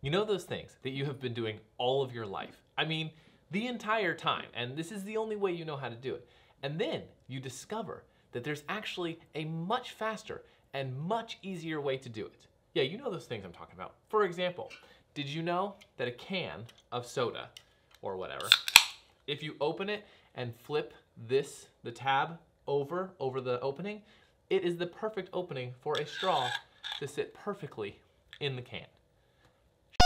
You know those things that you have been doing all of your life? I mean, the entire time, and this is the only way you know how to do it. And then you discover that there's actually a much faster and much easier way to do it. Yeah, you know those things I'm talking about. For example, did you know that a can of soda or whatever, if you open it and flip this, the tab over, over the opening, it is the perfect opening for a straw to sit perfectly in the can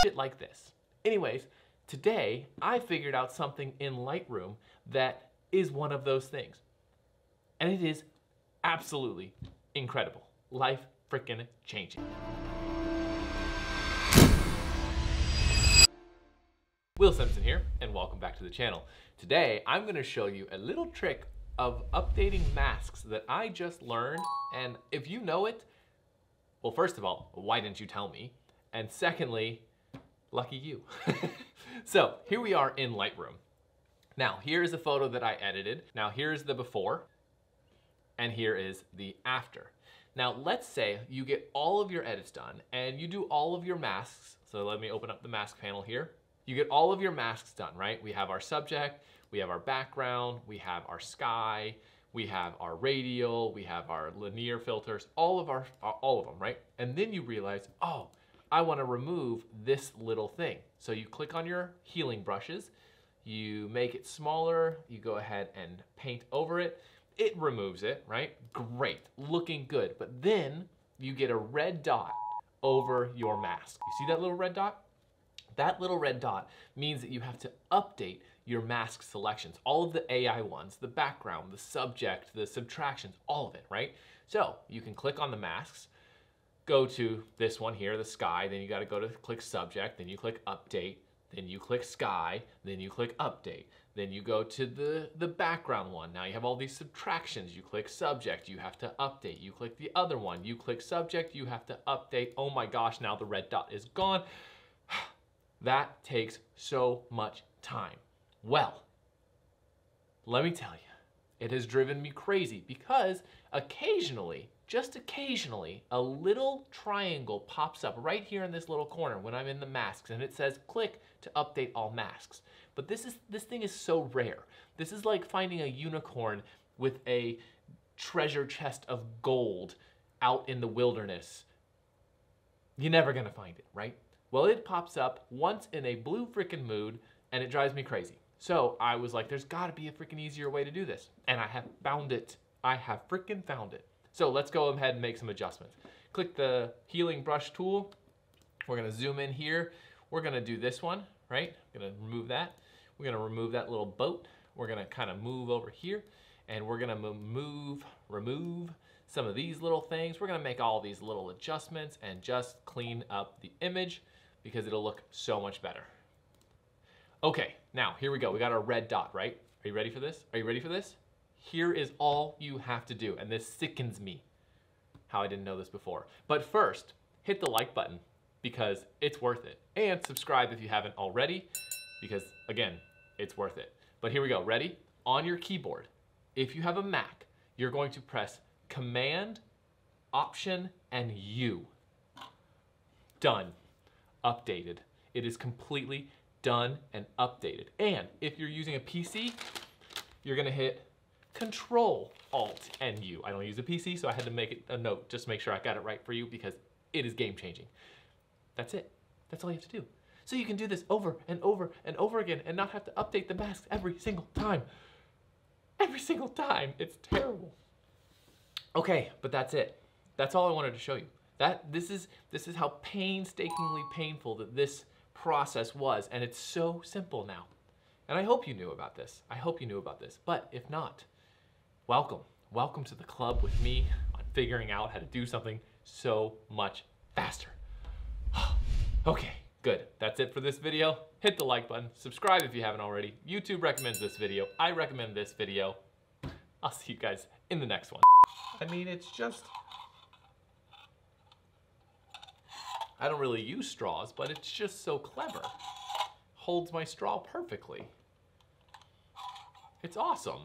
shit like this. Anyways, today I figured out something in Lightroom that is one of those things. And it is absolutely incredible. Life freaking changing. Will Simpson here, and welcome back to the channel. Today, I'm gonna show you a little trick of updating masks that I just learned, and if you know it, well, first of all, why didn't you tell me? And secondly, Lucky you. so here we are in Lightroom. Now, here's a photo that I edited. Now, here's the before, and here is the after. Now, let's say you get all of your edits done and you do all of your masks. So let me open up the mask panel here. You get all of your masks done, right? We have our subject, we have our background, we have our sky, we have our radial, we have our linear filters, all of our, all of them, right? And then you realize, oh, I want to remove this little thing. So you click on your healing brushes, you make it smaller, you go ahead and paint over it. It removes it, right? Great, looking good. But then you get a red dot over your mask. You see that little red dot? That little red dot means that you have to update your mask selections, all of the AI ones, the background, the subject, the subtractions, all of it, right? So you can click on the masks, go to this one here, the sky, then you gotta go to click subject, then you click update, then you click sky, then you click update. Then you go to the, the background one. Now you have all these subtractions. You click subject, you have to update. You click the other one, you click subject, you have to update. Oh my gosh, now the red dot is gone. that takes so much time. Well, let me tell you, it has driven me crazy because occasionally just occasionally, a little triangle pops up right here in this little corner when I'm in the masks and it says click to update all masks. But this is this thing is so rare. This is like finding a unicorn with a treasure chest of gold out in the wilderness. You're never gonna find it, right? Well, it pops up once in a blue freaking mood and it drives me crazy. So I was like, there's gotta be a freaking easier way to do this. And I have found it. I have freaking found it. So let's go ahead and make some adjustments. Click the healing brush tool. We're gonna zoom in here. We're gonna do this one, right? I'm Gonna remove that. We're gonna remove that little boat. We're gonna kind of move over here and we're gonna move, remove some of these little things. We're gonna make all these little adjustments and just clean up the image because it'll look so much better. Okay, now here we go. We got our red dot, right? Are you ready for this? Are you ready for this? Here is all you have to do, and this sickens me how I didn't know this before. But first, hit the like button because it's worth it. And subscribe if you haven't already because, again, it's worth it. But here we go. Ready? On your keyboard, if you have a Mac, you're going to press Command, Option, and U. Done. Updated. It is completely done and updated. And if you're using a PC, you're gonna hit Control Alt and U. I don't use a PC, so I had to make it a note just to make sure I got it right for you because it is game changing. That's it. That's all you have to do. So you can do this over and over and over again and not have to update the masks every single time. Every single time. It's terrible. Okay, but that's it. That's all I wanted to show you. That this is this is how painstakingly painful that this process was and it's so simple now. And I hope you knew about this. I hope you knew about this. But if not, welcome. Welcome to the club with me on figuring out how to do something so much faster. okay, good. That's it for this video. Hit the like button, subscribe if you haven't already. YouTube recommends this video. I recommend this video. I'll see you guys in the next one. I mean, it's just... I don't really use straws, but it's just so clever. Holds my straw perfectly. It's awesome.